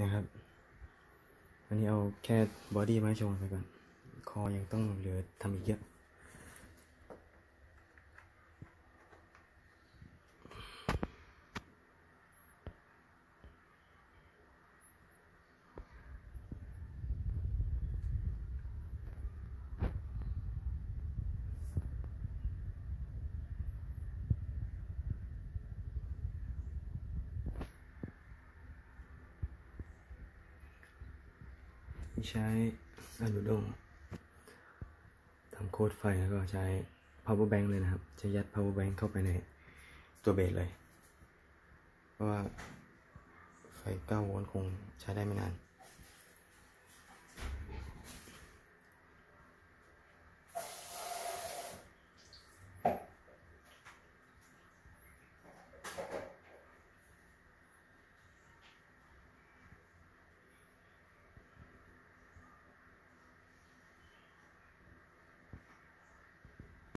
นะครับ อันนี้เอาแค่บอดี้มาให้ชงไปก่อน คอยังต้องเหลือทำอีกเยอะ ใช้อนุดงทำโค้ดไฟแล้วก็ใช้ power bank เลยนะครับ จะยัด power bank เข้าไปในตัวเบสเลย เพราะว่าไฟ9โวลต์คงใช้ได้ไม่นาน